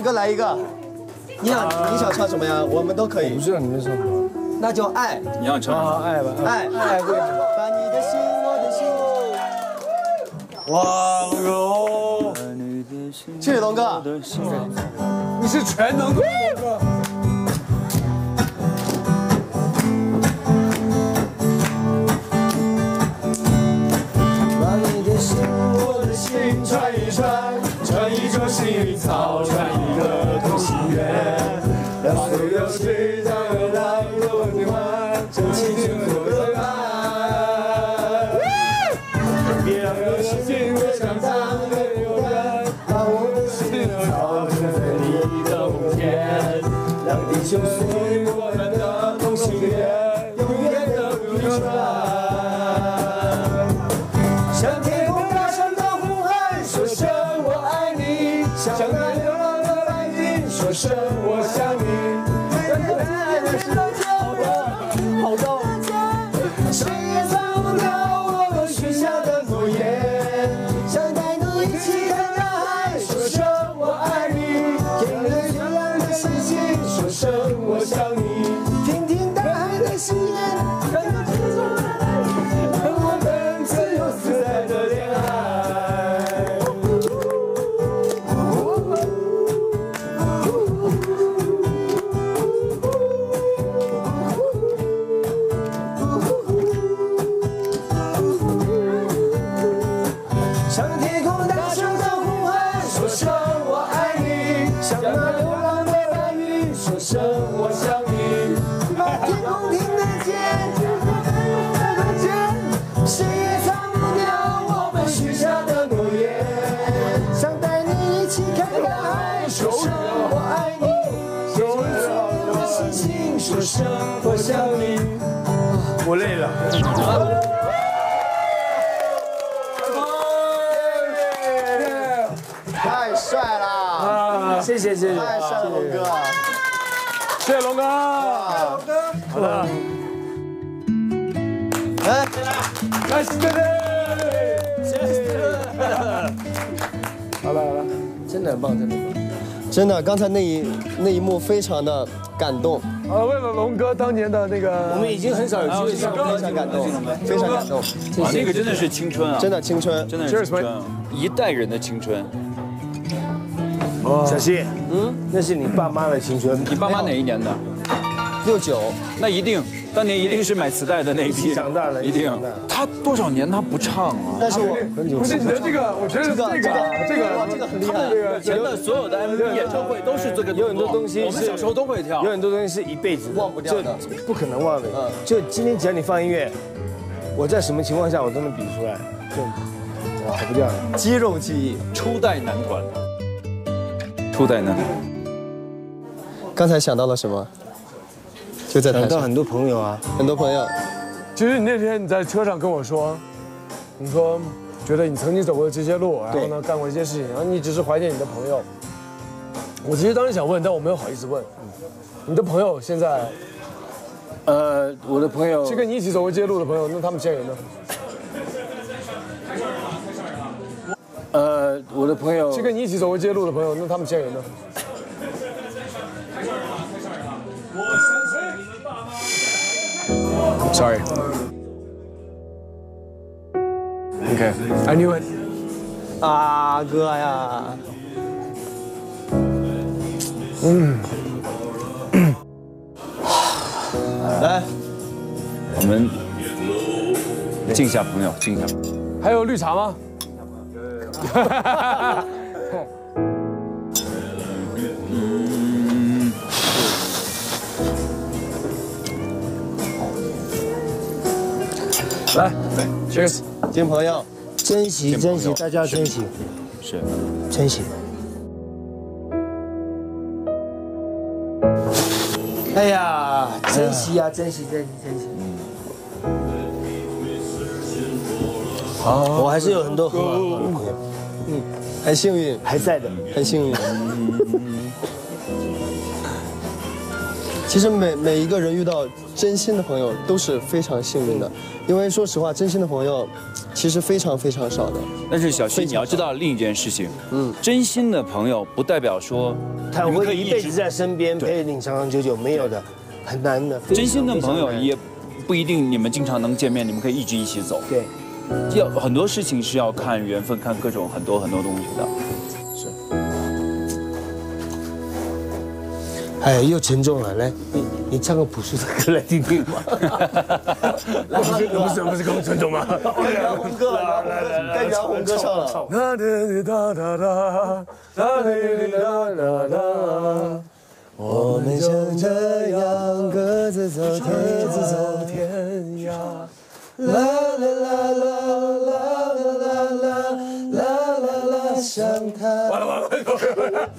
龙哥来一个，你想你想唱什么呀？我们都可以。不知道你们唱什么。那就爱你要唱啊，爱吧，爱爱为什么？把你的心，我的心。哇，龙哥，谢谢龙哥。你是全能的龙哥。把你的心，我的心串一串，串一串幸运草，串一个同心圆，Just 好高，说声我爱你；天空最亮的星星，说声我想你。我累了。太帅了！啊，谢谢谢谢，太帅了，龙哥！谢谢龙哥。好的，哎，来，谢谢，谢谢。好了好了，真的很棒，真的很棒。真的，刚才那一那一幕非常的感动，呃，为了龙哥当年的那个，我们已经很少有机会唱，非常感动，非常感动，哇，那个真的是青春啊，真的青春，真的是青春。啊，一代人的青春。小溪，嗯，那是你爸妈的青春。你爸妈哪一年的？六九，那一定，当年一定是买磁带的那一批。长大了一定。他多少年他不唱啊？但是我不是你的这个，我觉得这个这个这个这个很厉害，以前的所有的 MV 演唱会都是这个，有很多东西是我们小时候都会跳有。很多东西是一辈子忘不掉的不可能忘的嗯。就今天只要你放音乐，我在什么情况下我都能比出来，就我跑不掉的。肌肉记忆。初代男团，初代男团。刚才想到了什么？就在台上，想到很多朋友啊，很多朋友，其实你那天你在车上跟我说，你说觉得你曾经走过的这些路，然后呢干过一些事情，然后你只是怀念你的朋友。我其实当时想问，但我没有好意思问。你的朋友现在呃，我的朋友是跟你一起走过这些路的朋友，那他们现在有呢？呃，我的朋友是跟你一起走过这些路的朋友，那他们现在有呢？Sorry。OK, I knew it. 啊哥呀，嗯，来，我们敬一下朋友，敬一下。还有绿茶吗？来，Cheers！金朋友，珍惜珍惜，大家要珍惜是，珍惜。哎呀，珍惜呀，珍惜珍惜珍惜。好，我还是有很多很好的朋友，嗯很幸运，还在的。很幸运。其实每每一个人遇到真心的朋友都是非常幸运的，因为说实话，真心的朋友其实非常非常少的。但是小溪，你要知道另一件事情，嗯，真心的朋友不代表说他你们可会以一辈子在身边陪着你长长久久，没有的，很难的。真心的朋友也不一定你们经常能见面，你们可以一直一起走。对。要很多事情是要看缘分，看各种很多很多东西的。哎，又沉重了，来，你你唱个朴树的歌来听听嘛。不是不是不是更沉重吗？红歌了，该杨红歌唱了。哒哒哒哒哒哒哒哒哒。我们就这样各自走各自走。天涯。啦啦啦 감사합니다.